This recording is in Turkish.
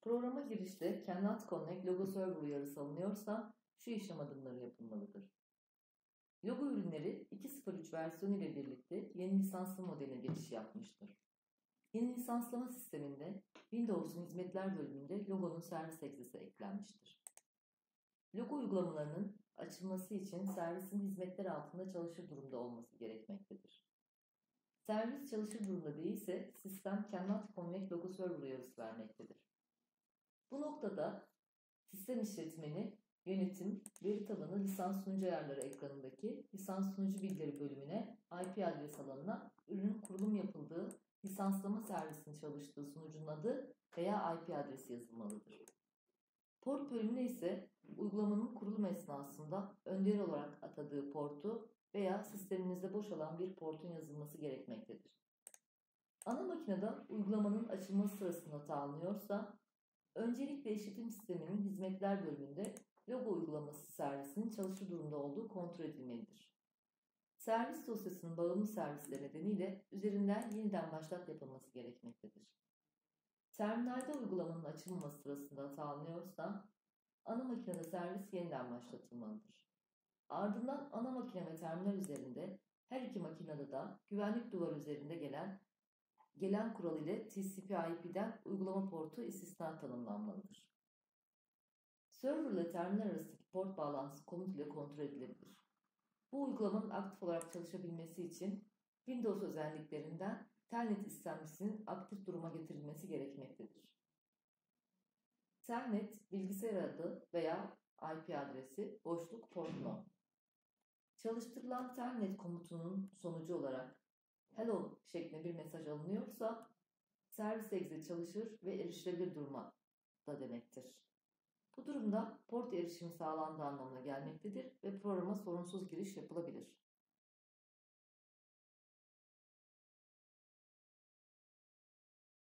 Programa girişte Cannot Connect Logo Server uyarısı alınıyorsa şu işlem adımları yapılmalıdır. Logo ürünleri 2.03 versiyonu ile birlikte yeni lisanslı modeline geçiş yapmıştır. Yeni lisanslama sisteminde Windows'un hizmetler bölümünde logonun servis egzesi eklenmiştir. Logo uygulamalarının açılması için servisin hizmetler altında çalışır durumda olması gerekmektedir. Servis çalışır durumda değilse sistem Cannot Connect Logo Server uyarısı vermektedir. Bu noktada sistem işletmeni Yönetim, veri tabanı lisans sunucu ayarları ekranındaki lisans sunucu bilgileri bölümüne IP adres alanına ürünün kurulum yapıldığı lisanslama servisinin çalıştığı sunucunun adı veya IP adresi yazılmalıdır. Port bölümüne ise uygulamanın kurulum esnasında önderi olarak atadığı portu veya sisteminizde boş olan bir portun yazılması gerekmektedir. Ana makinede uygulamanın açılması sırasında hata alınıyorsa, öncelikle işletim sisteminin hizmetler bölümünde logo uygulaması servisinin çalışır durumda olduğu kontrol edilmelidir. Servis dosyasının bağımlı servisleri nedeniyle üzerinden yeniden başlat yapılması gerekmektedir. Terminalde uygulamanın açılmaması sırasında hata alınıyorsa, ana makinede servis yeniden başlatılmalıdır. Ardından ana makine ve terminal üzerinde her iki makinede de güvenlik duvarı üzerinde gelen gelen kural ile TCP/IP'den uygulama portu istisna tanımlanmalıdır. Server ile terminal arasındaki port bağlantısı komut ile kontrol edilebilir. Bu uygulamanın aktif olarak çalışabilmesi için Windows özelliklerinden Telnet istemcisinin aktif duruma getirilmesi gerekmektedir. Telnet bilgisayar adı veya IP adresi boşluk port no. Çalıştırılan Telnet komutunun sonucu olarak hello şeklinde bir mesaj alınıyorsa servis exe çalışır ve erişilebilir duruma da demektir. Bu durumda port erişimi sağlandığı anlamına gelmektedir ve programa sorunsuz giriş yapılabilir.